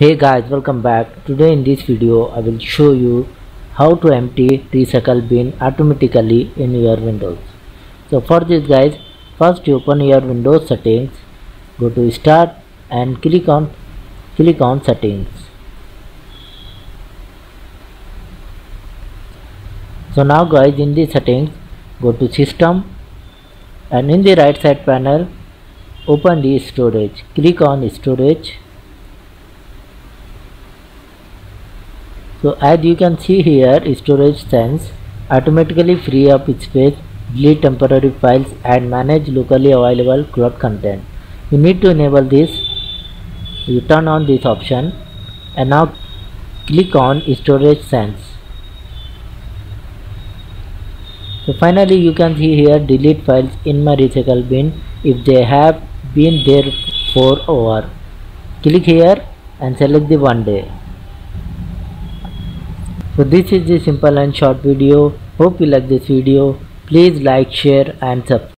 Hey guys welcome back. Today in this video I will show you how to empty recycle bin automatically in your windows. So for this guys first you open your windows settings go to start and click on click on settings. So now guys in the settings go to system and in the right side panel open the storage. Click on storage so as you can see here storage sense automatically free up its space delete temporary files and manage locally available cloud content. You need to enable this. You turn on this option and now click on storage sense so finally you can see here delete files in my recycle bin if they have been there for over. Click here and select the one day so this is the simple and short video. Hope you like this video. Please like share and subscribe